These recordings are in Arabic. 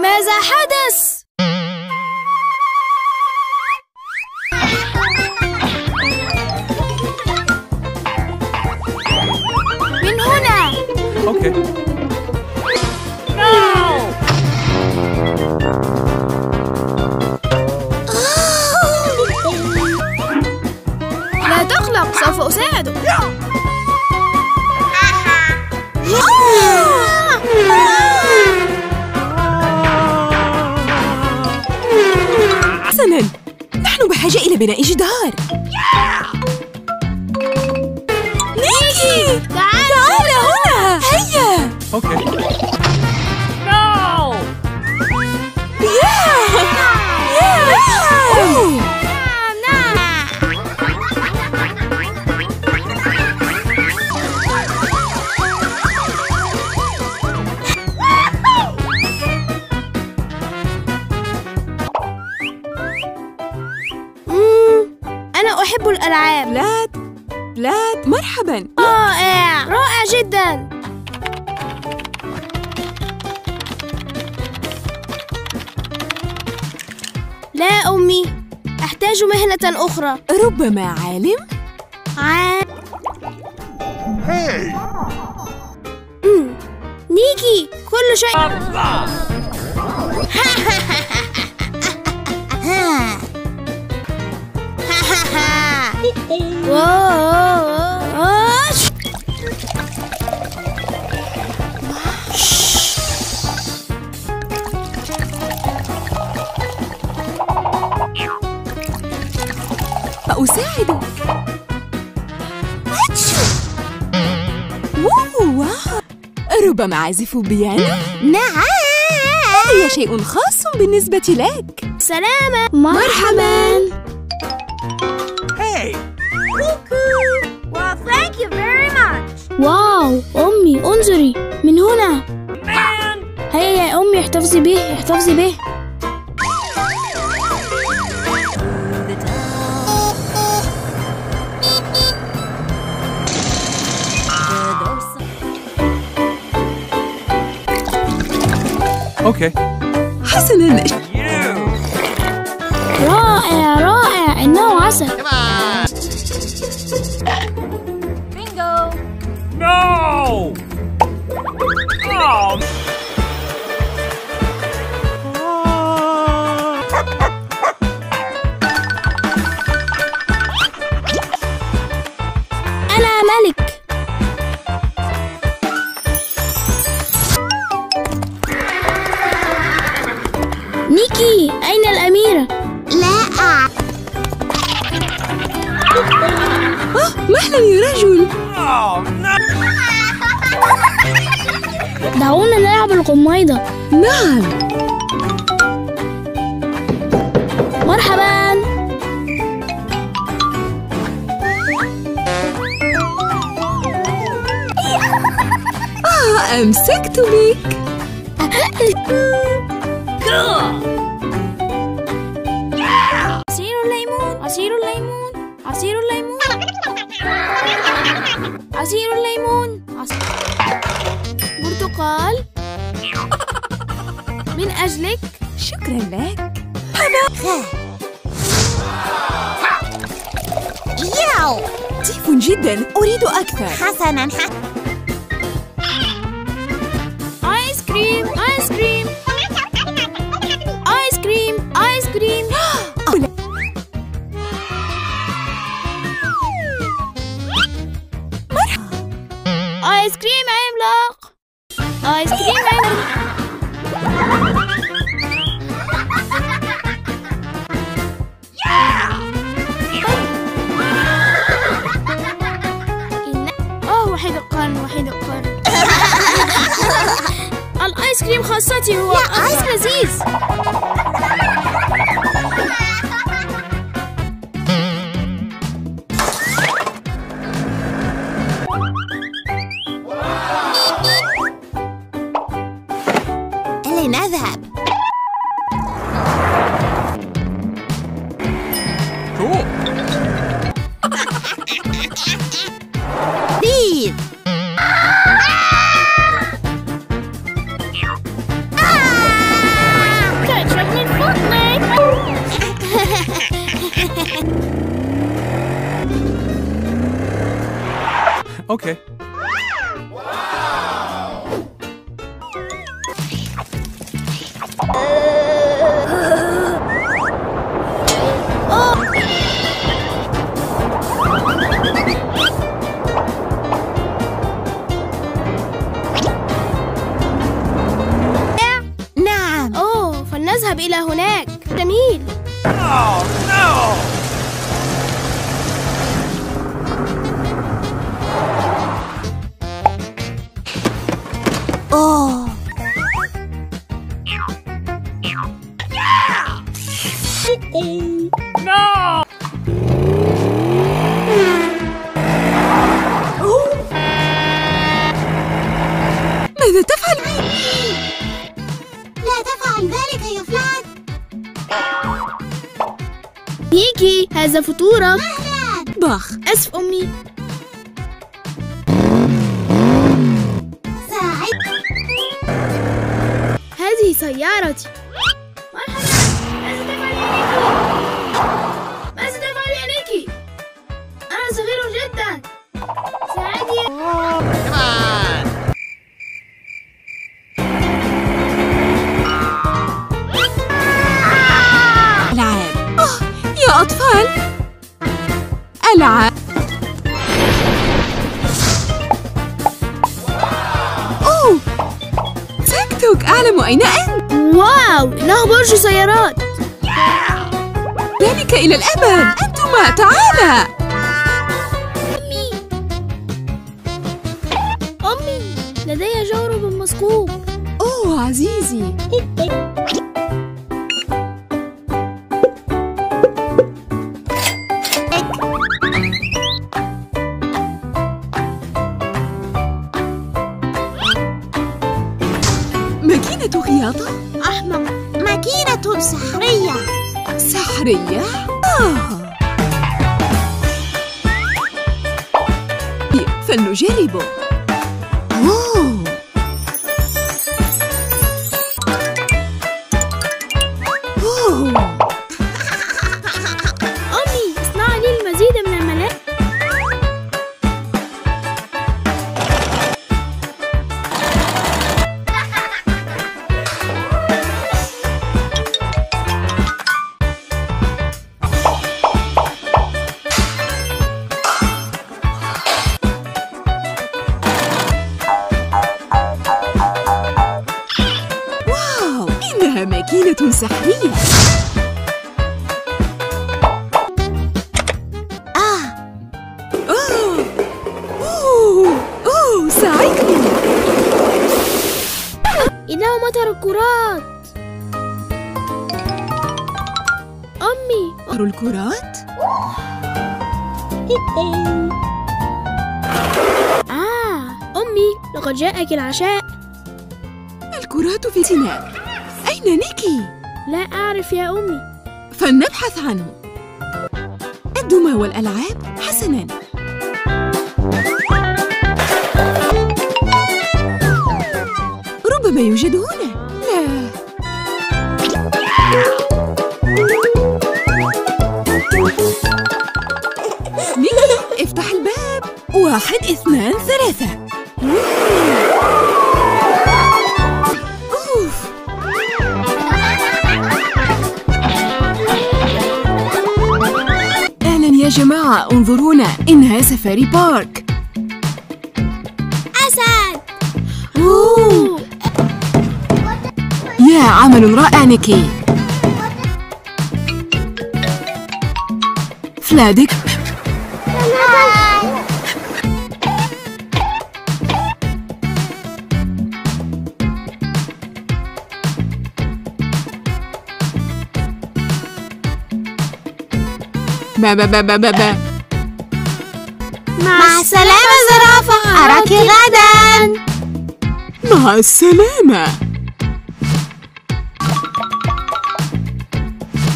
ماذا حدث؟ من هنا Okay. حسناً نحن بحاجة إلى بناء جدار. نيكي! تعال هنا. هيا. Okay. الألعاب بلاد بلاد مرحبا. رائع. رائع جدا. لا أمي أحتاج مهنة أخرى. ربما عالم؟ ع... مم، نيكي كل شيء. ربما عازف بيانو؟ نعم. هي شيء خاص بالنسبة لك. سلامة. مرحبا. انظري من هنا. هيا يا أمي احتفظي به احتفظي به. Okay. حسناً رائع رائع. إنه عسل. نيكي أين الأميرة؟ مهلا يا رجل! دعونا نلعب القميضة نعم. مرحبا. آه أمسكت بك. عصير الليمون عصير الليمون عصير الليمون عصير الليمون برتقال من أجلك شكرا لك لطيف جدا أريد أكثر حسنا آيس كريم آيس كريم خاصتي هو آيس لذيذ Okay. ميكي هذا فطورك بخ أسف أمي. ساعد. هذه سيارتي. إنه برج سيارات. ذلك إلى الأبد. أنتما تعالى أمي. أمي لدي جورب مثقوب أوه عزيزي. سحرية سحرية آه. فلنجربه. مطر الكرات. أمي. أرى الكرات؟ آه. أمي لقد جاءك العشاء. الكرات في سناء أين نيكي؟ لا أعرف يا أمي. فلنبحث عنه. الدمى والألعاب حسناً. ربما يوجد هنا واحد اثنان ثلاثة. أوف. أهلا يا جماعة انظرونا. إنها سفاري بارك. أسد. أوه. يا عمل رائع نيكي. فلادك. با با با با با با مع السلامة زرافة أراك غدا مع السلامة.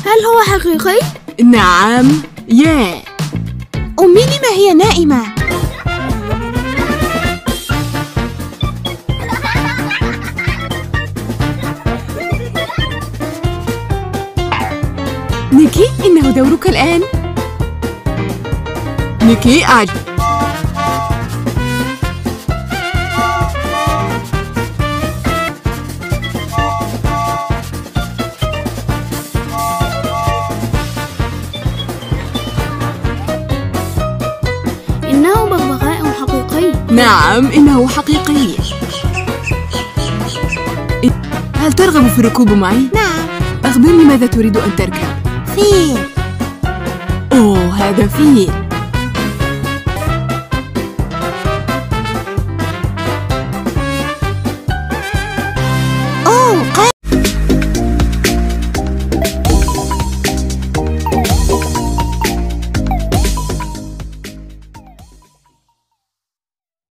هل هو حقيقي؟ نعم يا. أمي لما هي نائمة؟ نيكي إنه دورك الآن. Niki Ad. إنه بغبغاء حقيقي نعم إنه حقيقي هل ترغب في الركوب معي؟ نعم أخبرني ماذا تريد أن تركب؟ فيل أوه هذا فيل